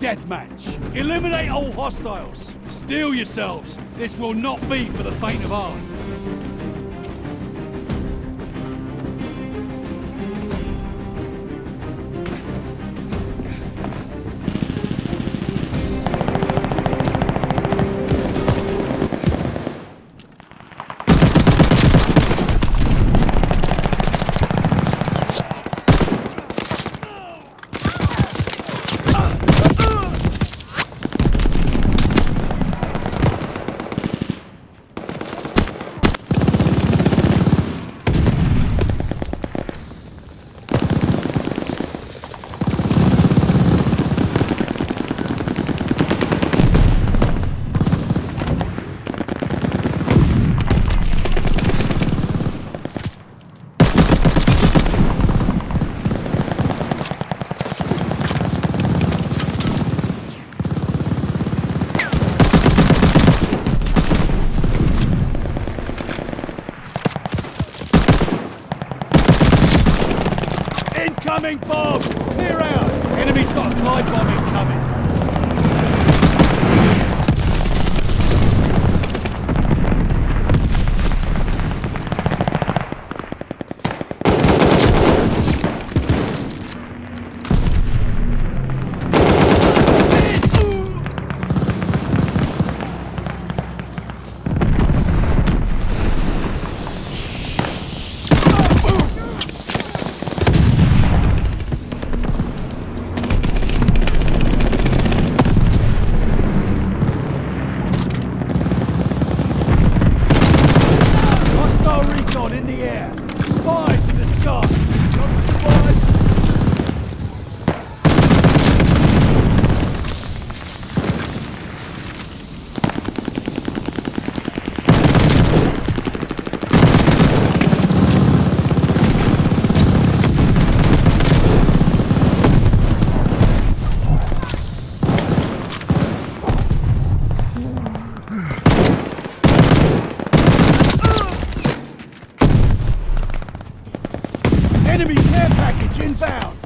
deathmatch. Eliminate all hostiles. Steel yourselves. This will not be for the faint of heart. Enemy care package inbound!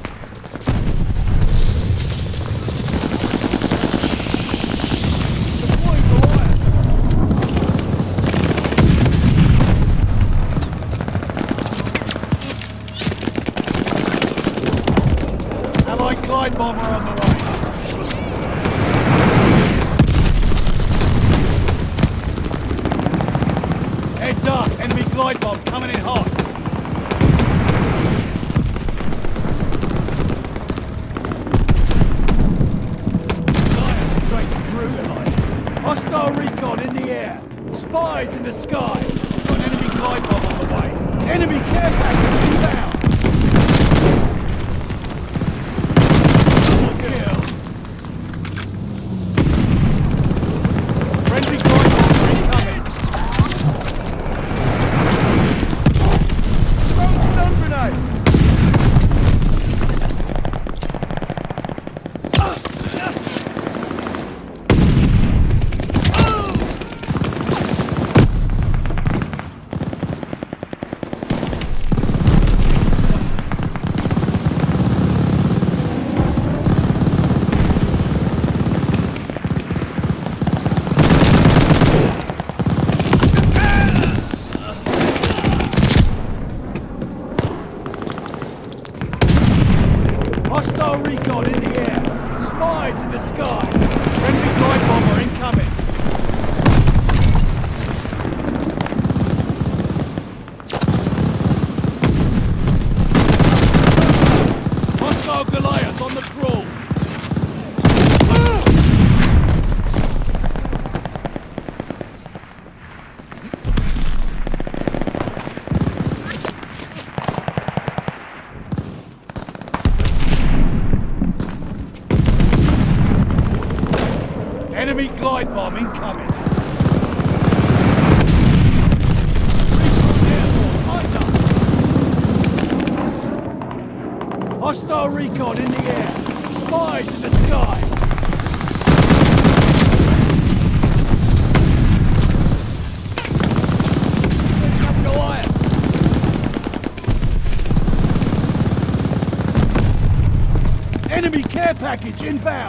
inbound.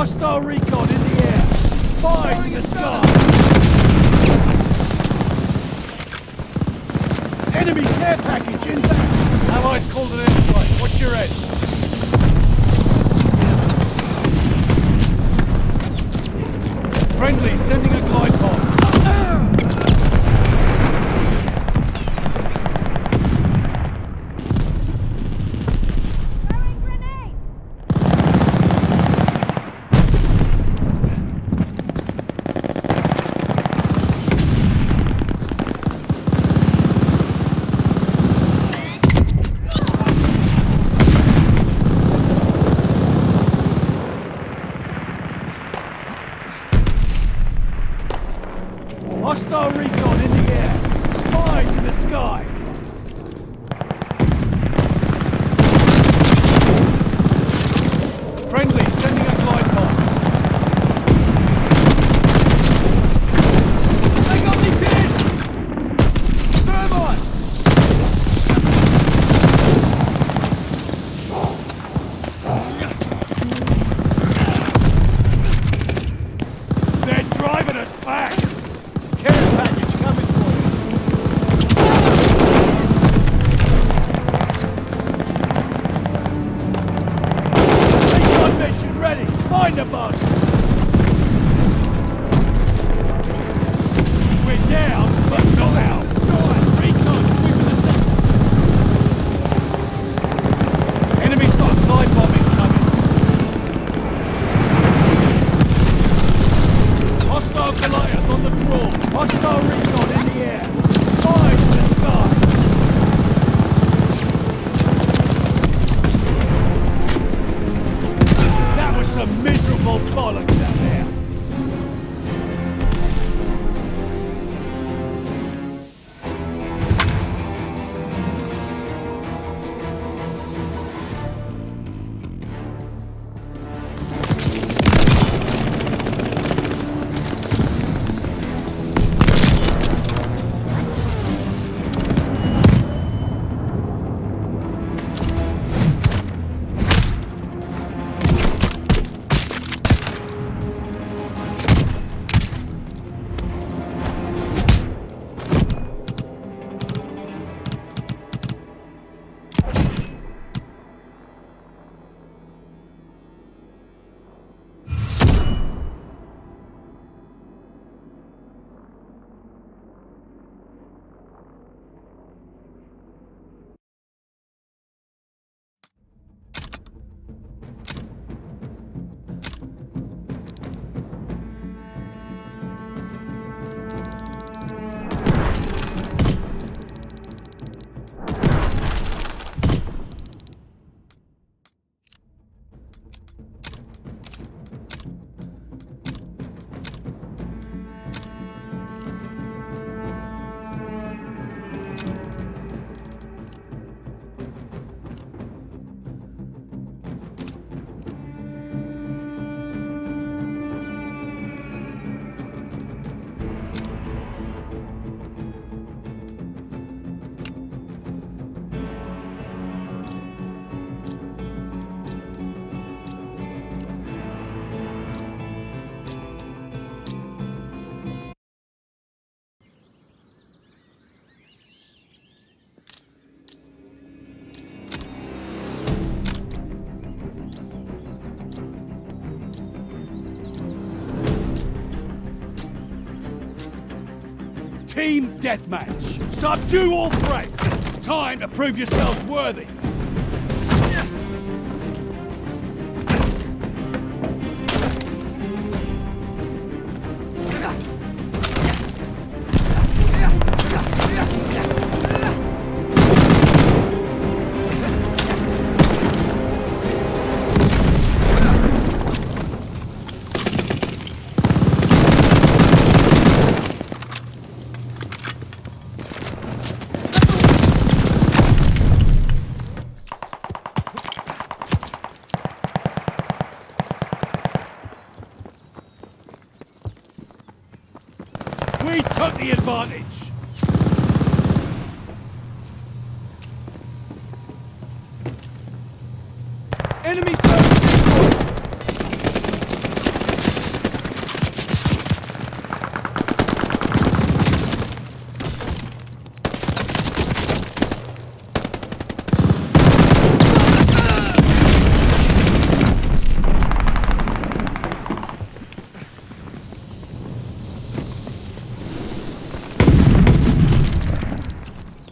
Hostile recon in the air. Fire to the sky. Enemy care package in back. Allies called an airstrike. What's your end? Friendly sending a glide pod. deathmatch. Subdue all threats. Time to prove yourselves worthy. Enemy first!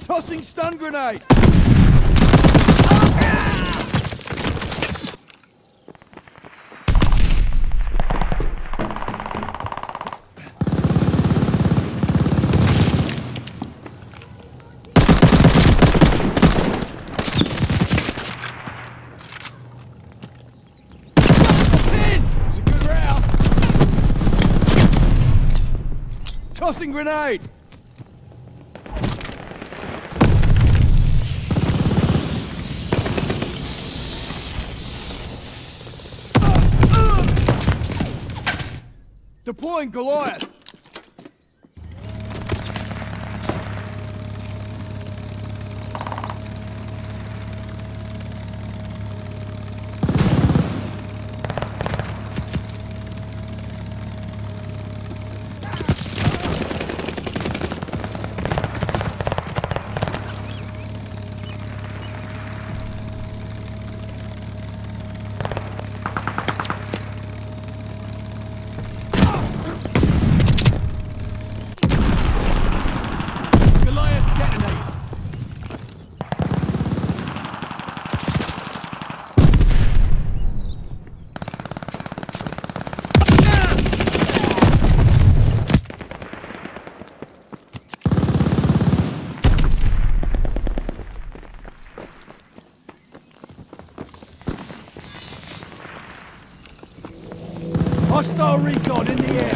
Tossing stun grenade! grenade! Hostile recon in the air.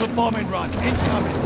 the bombing run. Incoming.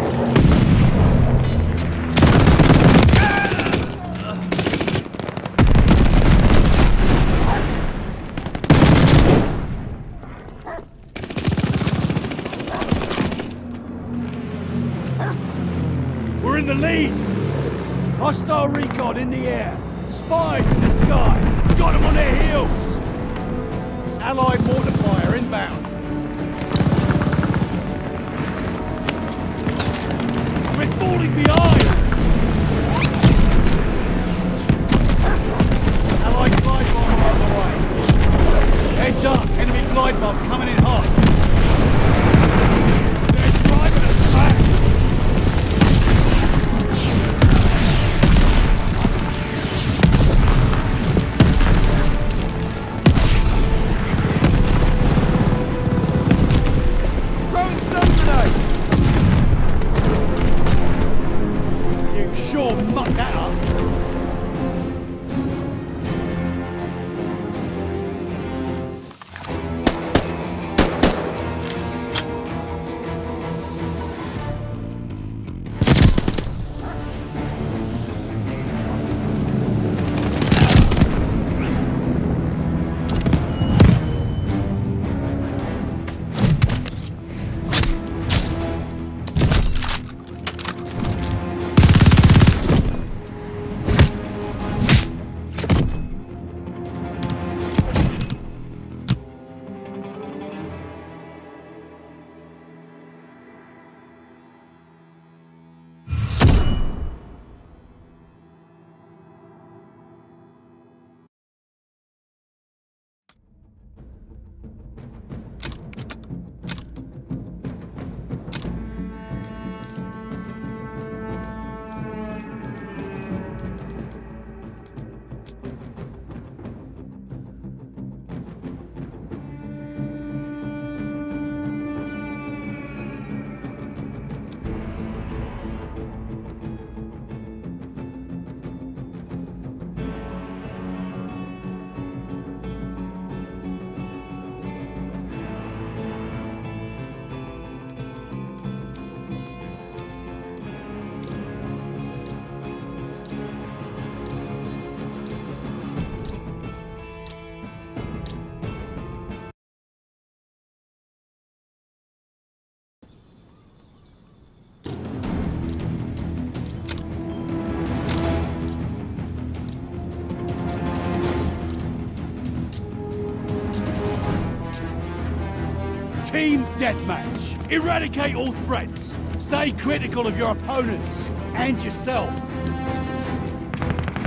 Team Deathmatch. Eradicate all threats. Stay critical of your opponents and yourself.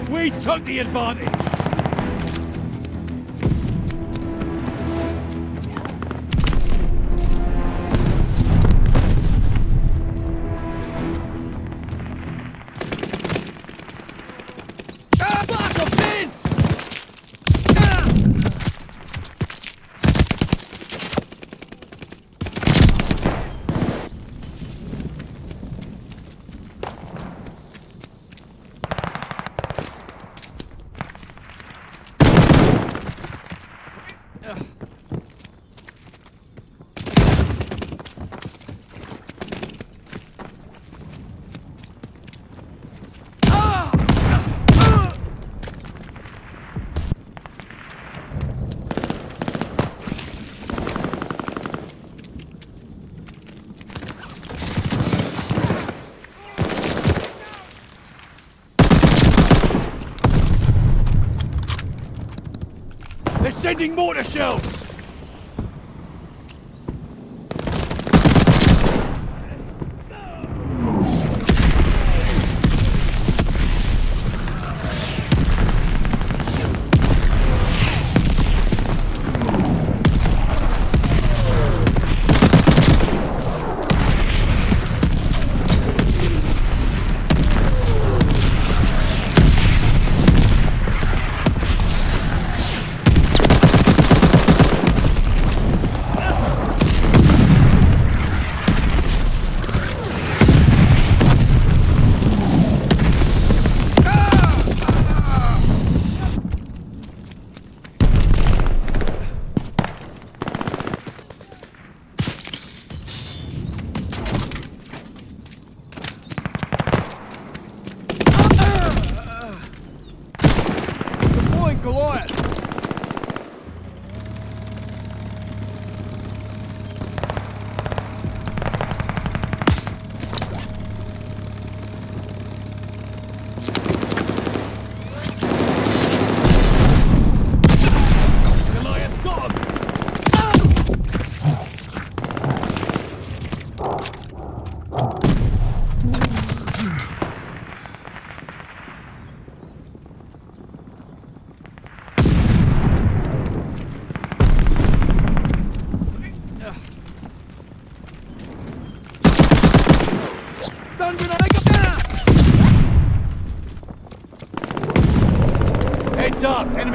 We took the advantage. Sending mortar shells!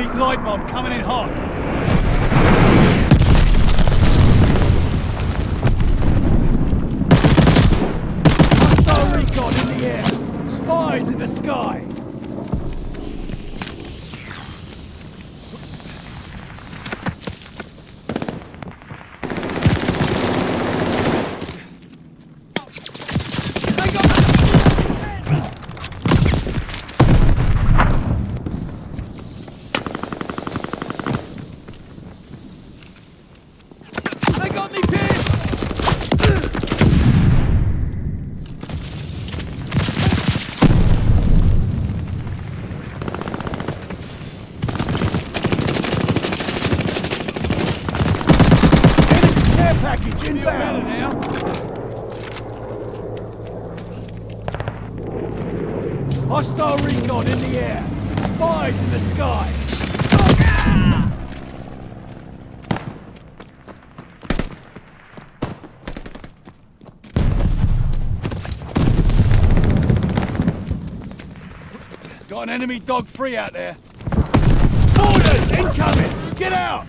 Enemy glide bomb coming in hot. Hostile recon in the air. Spies in the sky. They got They got me pinned! Enemy care package Feel better inbound. now. Hostile recon in the air. Spies in the sky. Got an enemy dog free out there. Orders incoming! Get out!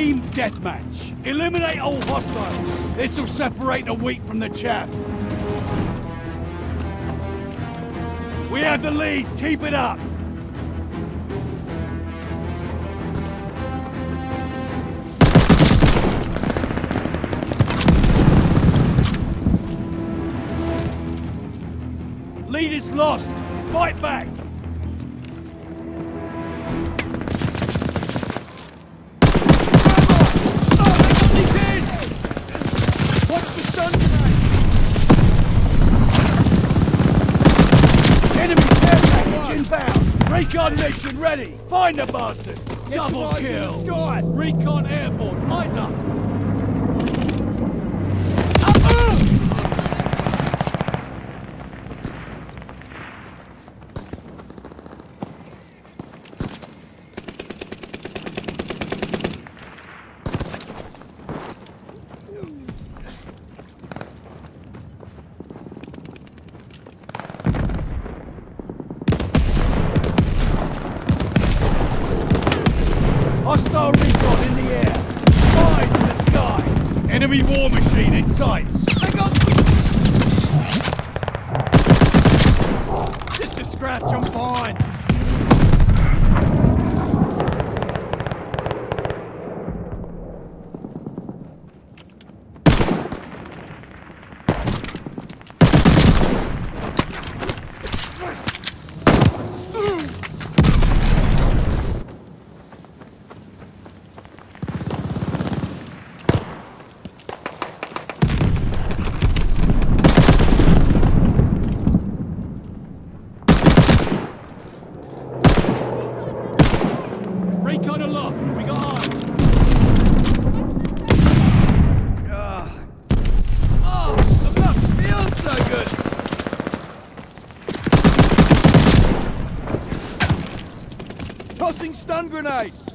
Team deathmatch. Eliminate all hostiles. This will separate the wheat from the chaff. We have the lead. Keep it up. Lead is lost. Fight back. Ready! Find the bastards! Get Double kill! Recon airborne! Eyes up! Grenade!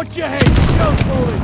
Watch your head, shells falling.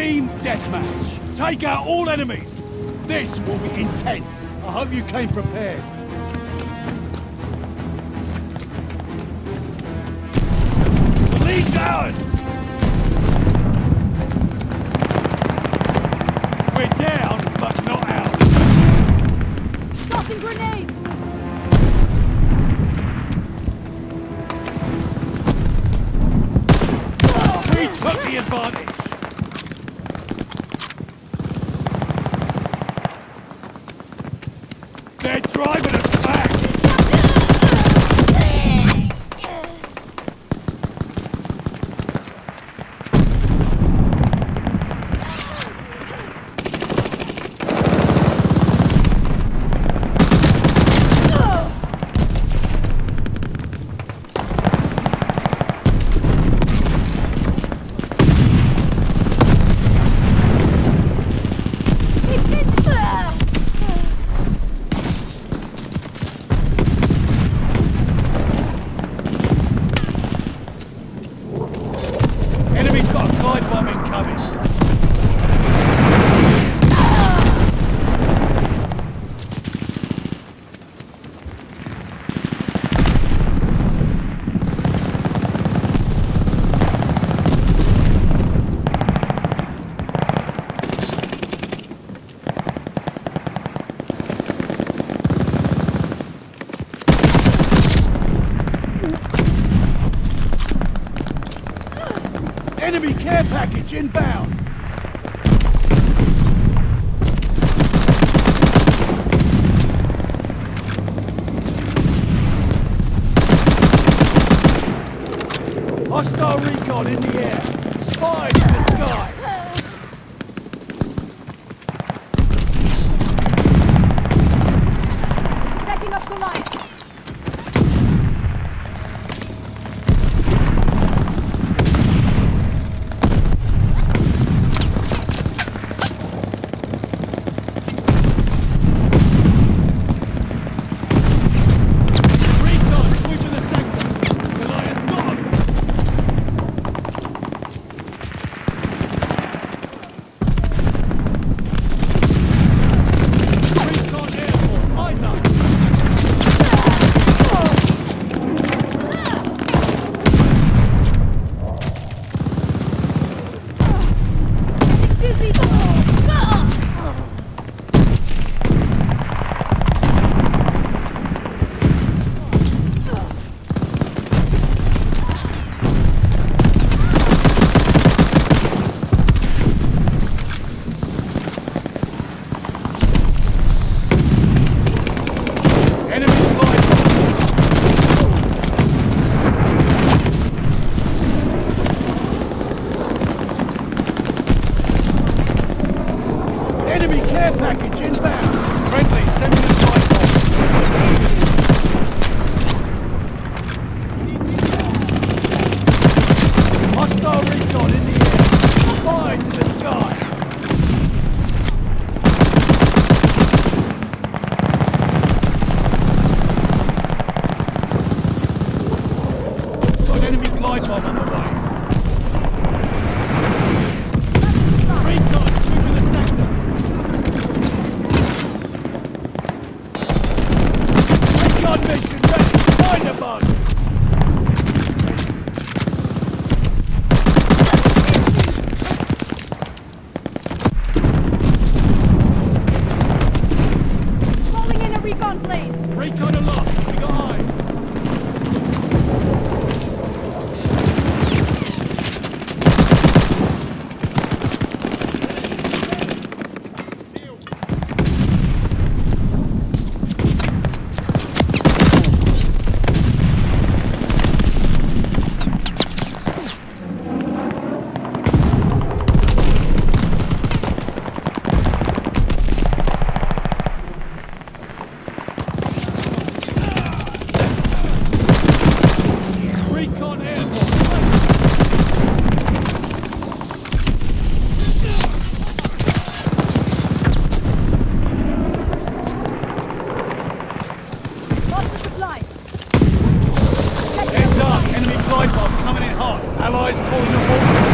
Team Deathmatch. Take out all enemies. This will be intense. I hope you came prepared. The lead's ours! We're down, but not out. Tossing grenade! We took the advantage. They're driving us back. Enemy's got a glide bomb incoming. Enemy care package inbound. Hostile recon in the air. Spies in the sky. Setting up Goliath! Recon sweeping the sector. Goliath got 'em. Recon airborne. Eyes up. Dizzy! Enemy glide bomb. Enemy care package inbound. Friendly, sending Allies calling the wall.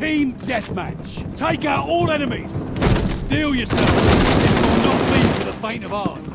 Team deathmatch. Take out all enemies. Steel yourself. It will not be for the faint of heart.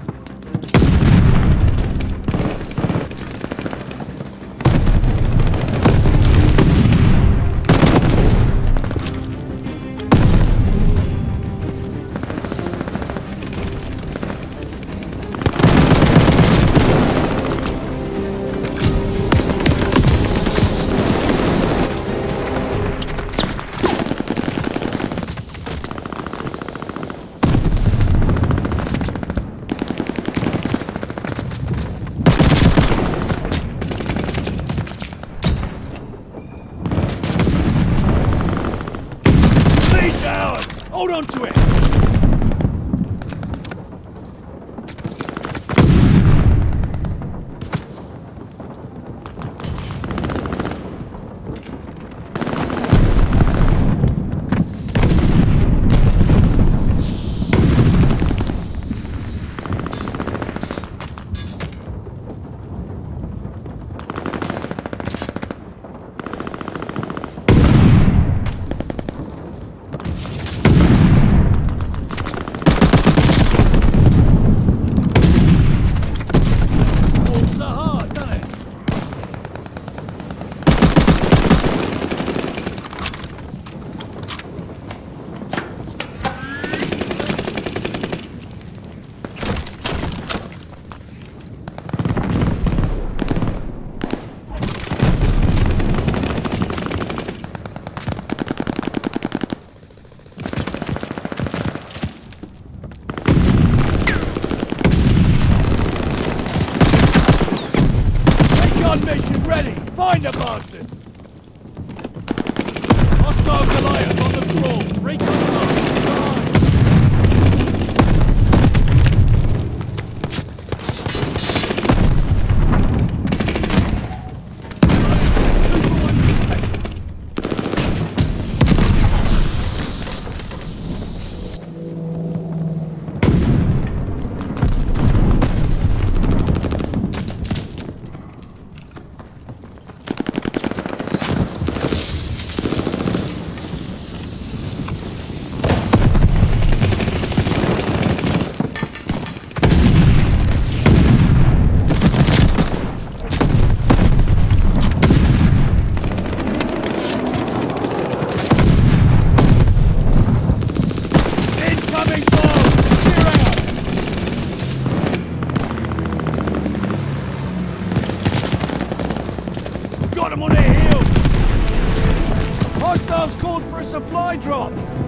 Called for a supply drop!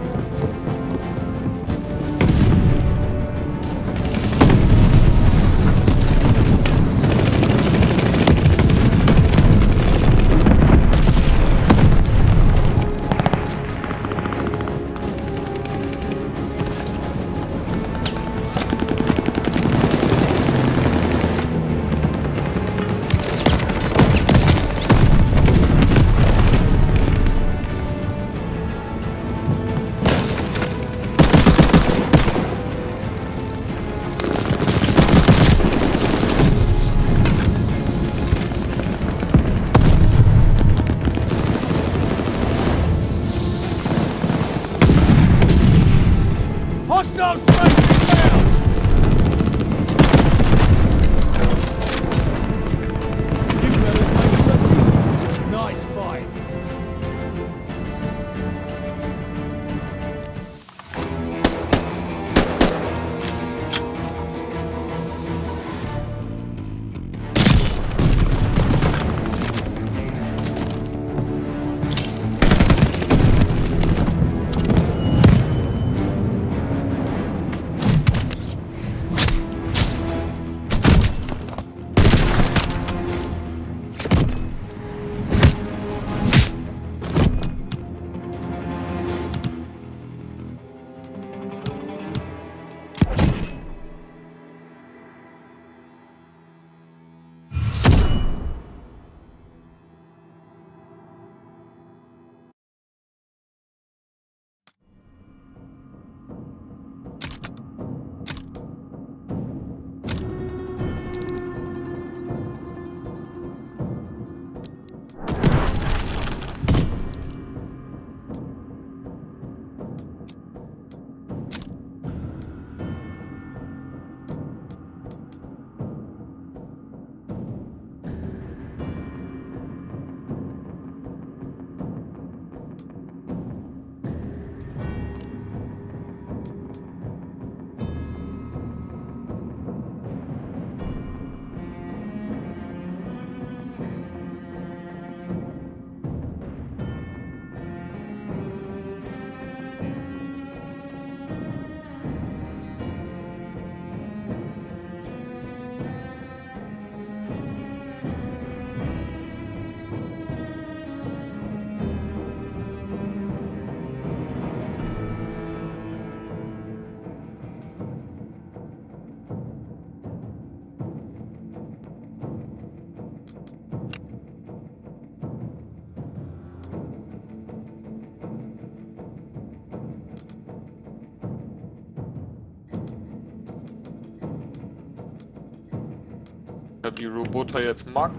Die Roboter jetzt Max.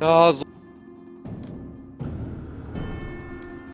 Ja, so